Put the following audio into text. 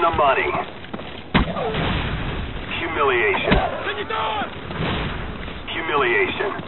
the money. Humiliation. Humiliation.